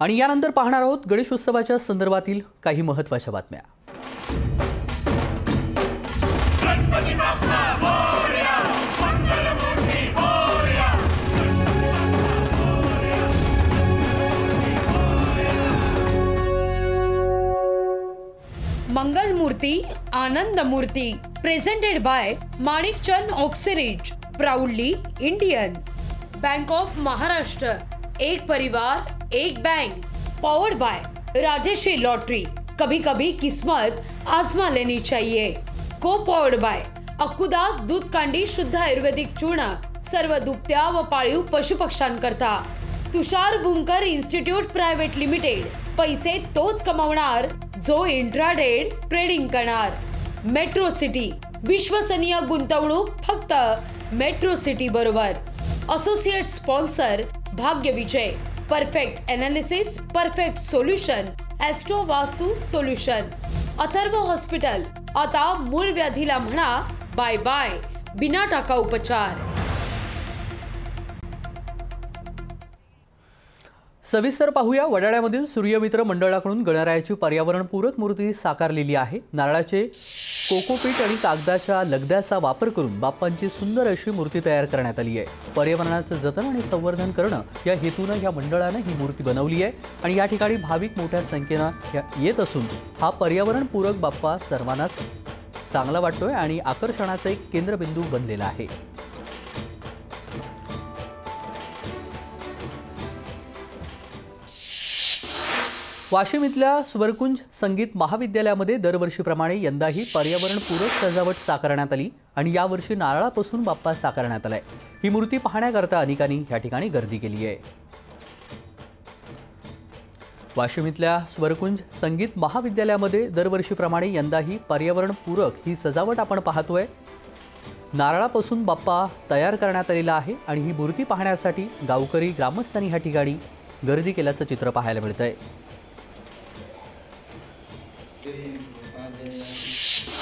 आणि यानंतर पाहणार आहोत गणेशोत्सवाच्या संदर्भातील काही महत्त्वाच्या बातम्या. Mangal Murti Anand Murti presented by Manikchand Oxyrich proudly Indian bank of Maharashtra एक परिवार एक bank powered by Rajshree lottery कभी कभी किस्मत आजमा लेनी चाहिए। को पावर्ड बाय अक्कुदास दूध कांडी शुद्ध आयुर्वेदिक चूर्ण सर्व दुभत्या व पाळीव पशुपक्ष्यांकरता Tushar Bhunkar institute private limited. पैसे तोच कमावणार जो इंट्राडेड ट्रेडिंग करणार. मेट्रो सिटी विश्वसनीय गुंतवणूक फक्त मेट्रो सिटी बरोबर. Associate sponsor Bhagya Vijay perfect analysis perfect solution astro Vastu solution Atharva hospital आता मूळ व्याधीला म्हणा बाय बाय बिना टाका उपचार सविस्तर पाहूया. वडाळ्यामधील सूर्यमित्र मंडळाकडून गणरायाची पर्यावरणपूरक मूर्ती साकारलेली आहे. नारळाचे कोकोपीट आणि कागदाच्या लगद्याचा वापर करून बाप्पांची सुंदर अशी मूर्ती तयार करण्यात आली आहे. पर्यावरणाचं जतन आणि संवर्धन करणं या हेतूनं या मंडळानं ही मूर्ती बनवली आहे आणि या ठिकाणी भाविक मोठ्या संख्येनं येत असून हा पर्यावरणपूरक बाप्पा सर्वांनाच चांगला वाटतोय आणि आकर्षणाचा एक केंद्रबिंदू बनलेला आहे. वाशिम इथल्या सुवरकुंज संगीत महाविद्यालयामध्ये दरवर्षीप्रमाणे यंदाही पर्यावरणपूरक सजावट साकारण्यात आली आणि यावर्षी नारळापासून बाप्पा साकारण्यात आलाय. ही मूर्ती पाहण्याकरता अनेकांनी या ठिकाणी गर्दी केली आहे. वाशिम इथल्या स्वरकुंज संगीत महाविद्यालयामध्ये दरवर्षीप्रमाणे यंदाही पर्यावरणपूरक ही सजावट आपण पाहतोय. नारळापासून बाप्पा तयार करण्यात आलेला आहे आणि ही मूर्ती पाहण्यासाठी गावकरी ग्रामस्थांनी ह्या ठिकाणी गर्दी केल्याचं चित्र पाहायला मिळतं आहे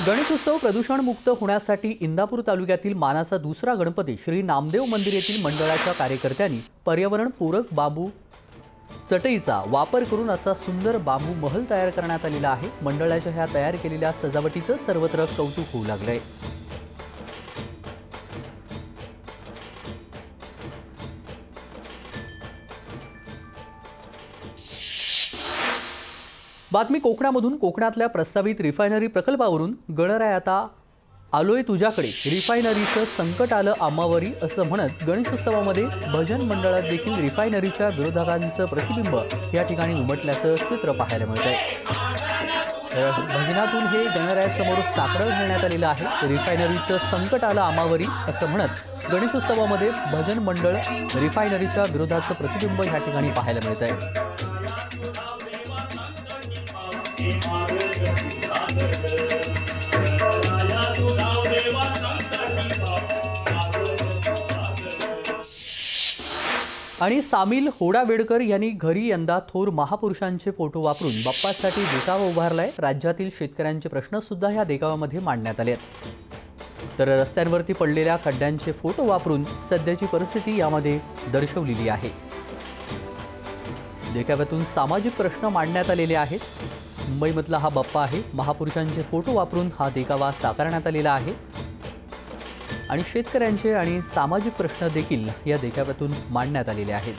गणेशोत्सव प्रदूषणमुक्त होण्यासाठी इंदापूर तालुक्यातील मानाचा दुसरा गणपती श्री नामदेव मंदिर येथील मंडळाच्या कार्यकर्त्यांनी पर्यावरणपूरक बांबू चटईचा वापर करून असा सुंदर बांबू महल तयार करण्यात आलेला आहे. मंडळाच्या ह्या तयार केलेल्या सजावटीचं सर्वत्र कौतुक होऊ लागलंय. बातमी कोकणामधून कोकणातल्या प्रस्तावित रिफायनरी प्रकल्पावरून गणराय आता आलोय तुझ्याकडे. रिफायनरीचं संकट आलं आम्हावरी असं म्हणत गणेशोत्सवामध्ये भजन मंडळात देखील रिफायनरीच्या विरोधकांचं प्रतिबिंब या ठिकाणी उमटल्याचं चित्र पाहायला मिळत आहे भजनातून हे गणरायासमोर साकडं घालण्यात आलेलं आहे. रिफायनरीचं संकट आलं आम्हावरी असं म्हणत गणेशोत्सवामध्ये भजन मंडळ रिफायनरीच्या विरोधाचं प्रतिबिंब या ठिकाणी पाहायला मिळत आहे आणि सामील होडावेडकर यांनी घरी यंदा थोर महापुरुषांचे फोटो वापरून बाप्पासाठी देखावा उभारलाय. राज्यातील शेतकऱ्यांचे प्रश्नसुद्धा ह्या या देखाव्यामध्ये मांडण्यात आले आहेत तर रस्त्यांवरती पडलेल्या खड्ड्यांचे फोटो वापरून सध्याची परिस्थिती यामध्ये दर्शवलेली आहे. देखाव्यातून सामाजिक प्रश्न मांडण्यात आलेले आहेत. मुंबईमधला हा बाप्पा आहे. महापुरुषांचे फोटो वापरून हा देखावा साकारण्यात आलेला आहे. आणि शेतकऱ्यांचे आणि सामाजिक प्रश्न देखील या देखाव्यातून मांडण्यात आलेले आहेत.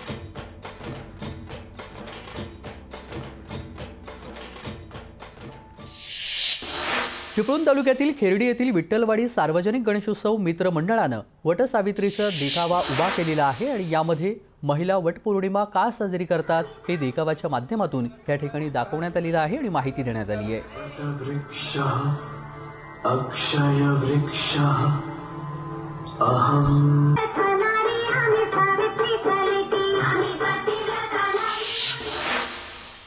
चिपळूण तालुक्यातील खेरडी येथील विठ्ठलवाडी सार्वजनिक गणेशोत्सव मित्र मंडळानं वटसावित्रीचा देखावा उभा केलेला आहे आणि यामध्ये महिला वटपौर्णिमा का साजरी करतात हे देखावाच्या माध्यमातून या ठिकाणी दाखवण्यात आलेलं आहे आणि माहिती देण्यात आली आहे. अक्षय वृक्ष अहम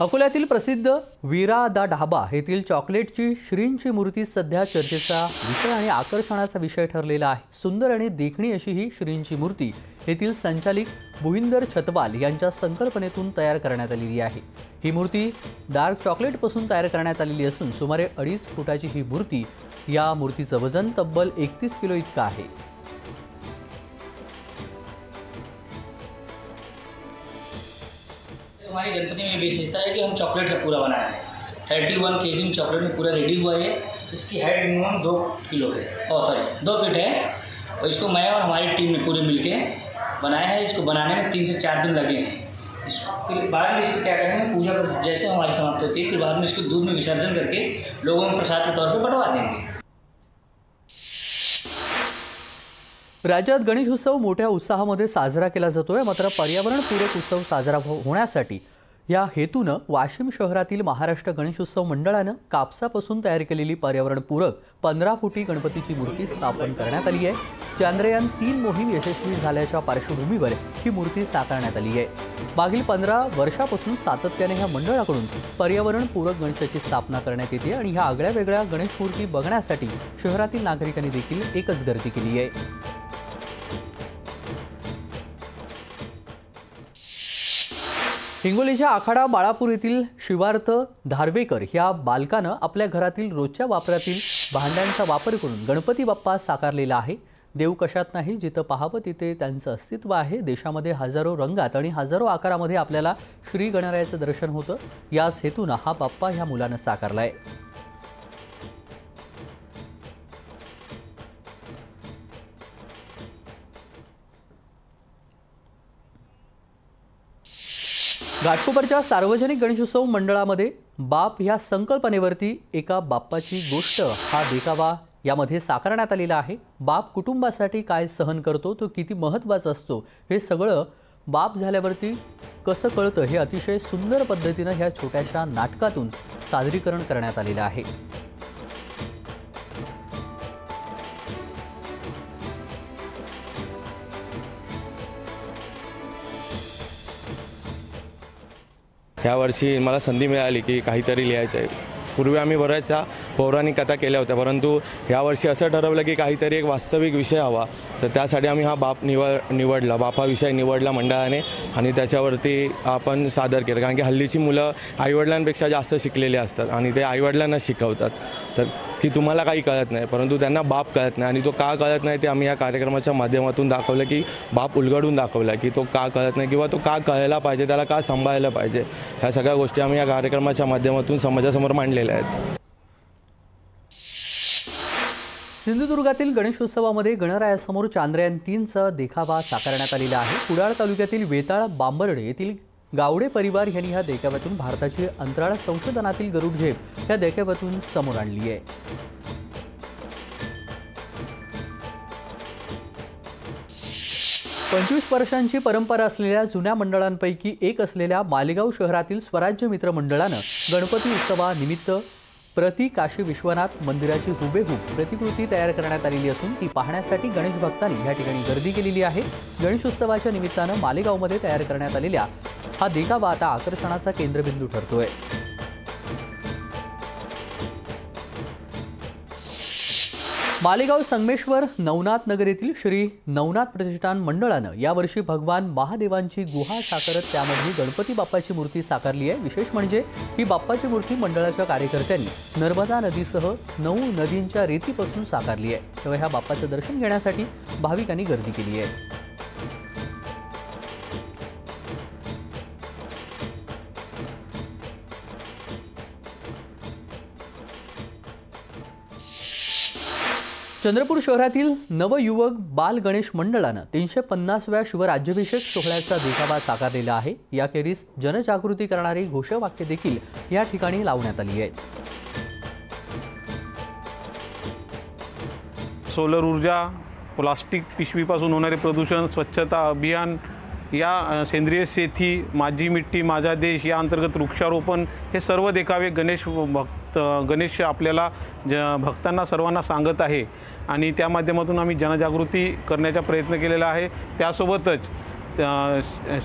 अकोल्यातील प्रसिद्ध वीरा दा ढाबा येथील चॉकलेटची श्रींची मूर्ती सध्या चर्चेचा विषय आणि आकर्षणाचा विषय ठरलेला आहे. सुंदर आणि देखणी अशी ही श्रींची मूर्ती येथील संचालिक भुईंदर छतवाल यांच्या संकल्पनेतून तयार करण्यात आलेली आहे. ही मूर्ती डार्क चॉकलेटपासून तयार करण्यात आलेली असून सुमारे अडीच फुटाची ही मूर्ती या मूर्तीचं वजन तब्बल एकतीस किलो इतकं आहे. हमारी गणपति में विशेषता है कि हम चॉकलेट का पूरा बनाया है। थर्टी वन के जी में चॉकलेट में पूरा रेडी हुआ है। इसकी हाइट मिनिमम दो किलो है। और सॉरी दो फीट है। और इसको मैं और हमारी टीम ने पूरे मिलके बनाया है। इसको बनाने में तीन से चार दिन लगे हैं। इसको फिर बाद में इसको क्या करेंगे? पूजा जैसे हमारी समाप्त होती है, फिर बाद में इसको दूध में विसर्जन करके लोगों में प्रसाद के तौर पर बंटवा देंगे। राज्यात गणेश उत्सव मोठ्या उत्साहामध्ये साजरा केला जातोय. मात्र पर्यावरणपूरक उत्सव साजरा हो-, होण्यासाठी या हेतूनं वाशिम शहरातील महाराष्ट्र गणेशोत्सव मंडळानं कापसापासून तयार केलेली पर्यावरणपूरक पंधरा फुटी गणपतीची मूर्ती स्थापन करण्यात आली आहे. चांद्रयान तीन मोहीम यशस्वी झाल्याच्या पार्श्वभूमीवर ही मूर्ती साकारण्यात आली आहे. मागील पंधरा वर्षापासून सातत्याने ह्या मंडळाकडून पर्यावरणपूरक गणेशाची स्थापना करण्यात येते आणि ह्या आगळ्या वेगळ्या गणेश मूर्ती बघण्यासाठी शहरातील नागरिकांनी देखील एकच गर्दी केली आहे. हिंगोलीच्या आखाडा बाळापूर येथील शिवार्थ धारवेकर ह्या बालकानं आपल्या घरातील रोजच्या वापरातील भांड्यांचा वापर करून गणपती बाप्पा साकारलेला आहे. देव कशात नाही जिथं पाहावं तिथे त्यांचं अस्तित्व आहे. देशामध्ये हजारो रंगात आणि हजारो आकारामध्ये आपल्याला श्री गणरायाचं दर्शन होतं. याच हेतूनं हा बाप्पा ह्या मुलानं साकारला आहे घाटकोपरच्या सार्वजनिक गणेशोत्सव मंडळामध्ये बाप ह्या संकल्पनेवरती एका बाप्पाची गोष्ट हा देखावा यामध्ये साकारण्यात आलेला आहे. बाप कुटुंबासाठी काय सहन करतो तो किती महत्त्वाचा असतो हे सगळं बाप झाल्यावरती कसं कळतं हे अतिशय सुंदर पद्धतीनं ह्या छोट्याशा नाटकातून सादरीकरण करण्यात आलेलं आहे. यावर्षी मला संधी मिळाली की काहीतरी लिहायचं आहे पूर्वी आम्ही बऱ्याचशा पौराणिक कथा केल्या होत्या परंतु यावर्षी असं ठरवलं की काहीतरी एक वास्तविक विषय हवा. तर त्यासाठी आम्ही हा बाप निवड निवडला बाप हा विषय निवडला मंडळाने आणि त्याच्यावरती आपण सादर केलं. कारण की हल्लीची मुलं आईवडिलांपेक्षा जास्त शिकलेली असतात आणि ते आईवडिलांना शिकवतात. तर की तुम्हाला काही कळत नाही परंतु त्यांना बाप कळत नाही. आणि तो का कळत नाही ते आम्ही या कार्यक्रमाच्या माध्यमातून दाखवलं की बाप उलगडून दाखवला की तो का कळत नाही किंवा तो का कळायला पाहिजे त्याला का सांभाळायला पाहिजे. ह्या सगळ्या गोष्टी आम्ही या कार्यक्रमाच्या माध्यमातून समाजासमोर मांडलेल्या आहेत. सिंधुदुर्गातील गणेशोत्सवामध्ये गणरायासमोर चांद्रयान तीनचा देखावा साकारण्यात आलेला आहे. कुडाळ तालुक्यातील वेताळ बांबर्डे येथील गावडे परिवार यांनी ह्या देखाव्यातून भारताची अंतराळ संशोधनातील गरुड झेप ह्या देखाव्यातून समोर आणली आहे. पंचवीस वर्षांची परंपरा असलेल्या जुन्या मंडळांपैकी एक असलेल्या मालेगाव शहरातील स्वराज्य मित्र मंडळानं गणपती उत्सवानिमित्त प्रति काशी विश्वनाथ मंदिराची हुबेहूब प्रतिकृती तयार करण्यात आलेली असून ती पाहण्यासाठी गणेश भक्तांनी या ठिकाणी गर्दी केलेली आहे. गणेशोत्सवाच्या निमित्तानं मालेगावमध्ये तयार करण्यात आलेल्या हा देखावा आता आकर्षणाचा केंद्रबिंदू ठरतोय. मालेगाव संगमेश्वर नवनाथ नगर येथील श्री नवनाथ प्रतिष्ठान मंडळानं यावर्षी भगवान महादेवांची गुहा साकारत त्यामध्ये गणपती बाप्पाची मूर्ती साकारली आहे. विशेष म्हणजे ही बाप्पाची मूर्ती मंडळाच्या कार्यकर्त्यांनी नर्मदा नदीसह नऊ नदींच्या रेतीपासून साकारली आहे. तेव्हा ह्या बाप्पाचं दर्शन घेण्यासाठी भाविकांनी गर्दी केली आहे. चंद्रपूर शहरातील नवयुवक बाल गणेश मंडळानं तीनशे पन्नासव्या शिवराज्याभिषेक सोहळ्याचा देखावा साकारलेला आहे. याखेरीज जनजागृती करणारी घोषवाक्य देखील या ठिकाणी लावण्यात आली आहेत. सोलर ऊर्जा प्लास्टिक पिशवीपासून होणारे प्रदूषण स्वच्छता अभियान या सेंद्रिय शेती माझी मिट्टी माझा देश या अंतर्गत वृक्षारोपण हे सर्व देखावे गणेश भक्त गणेश आपल्याला ज भक्तांना सर्वांना सांगत आहे. आणि त्या माध्यमातून आम्ही जनजागृती करण्याचा प्रयत्न केलेला आहे. त्यासोबतच त्या-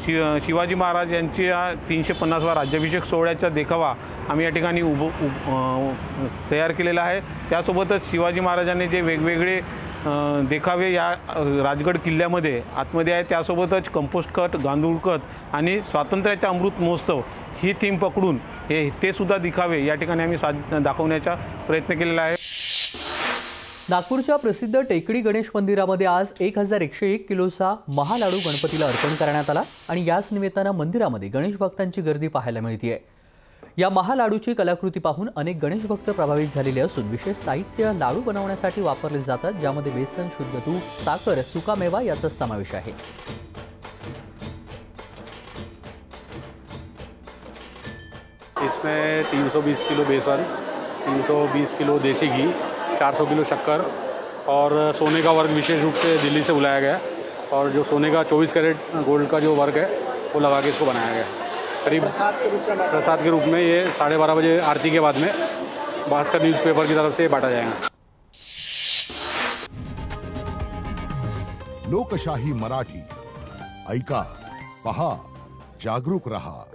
शि शिवाजी महाराज यांच्या तीनशे पन्नासवा राज्याभिषेक सोहळ्याचा देखावा आम्ही या ठिकाणी उभ तयार केलेला आहे. त्यासोबतच शिवाजी महाराजांनी जे वेगवेगळे देखावे या राजगड किल्ल्यामध्ये आतमध्ये आहे. त्यासोबतच कंपोस्ट खत गांदूळ खत आणि स्वातंत्र्याचा अमृत महोत्सव ही थीम पकडून हे ते सुद्धा दिखावे या ठिकाणी आम्ही साज दाखवण्याचा प्रयत्न केलेला आहे. नागपूरच्या प्रसिद्ध टेकडी गणेश मंदिरामध्ये आज एक हजार एकशे एक किलोचा महालाडू गणपतीला अर्पण करण्यात आला आणि याच निमित्तानं मंदिरामध्ये गणेश भक्तांची गर्दी पाहायला मिळते आहे या महालाडूची कलाकृती पाहून अनेक गणेश भक्त प्रभावित विशेष साहित्य लाडू बनवण्यासाठी वापरले जातात, ज्यामध्ये बेसन, शुद्ध तूप, साखर सुकामेवा याचा समावेश आहे. इसमें 320 किलो बेसन 320 किलो देसी घी 400 किलो शक्कर और सोने का वर्क विशेष रूप से दिल्ली से बुलाया गया और जो सोने का 24 कैरेट गोल्ड का जो वर्क है, वो लगा के इसको बनाया गया करीब प्रसाद के रूप में ये साढ़े बारह बजे आरती के बाद में भास्कर न्यूज़पेपर की तरफ़ से बांटा जाएगा। लोकशाही मराठी, ऐका, पहा, जागरूक रहा।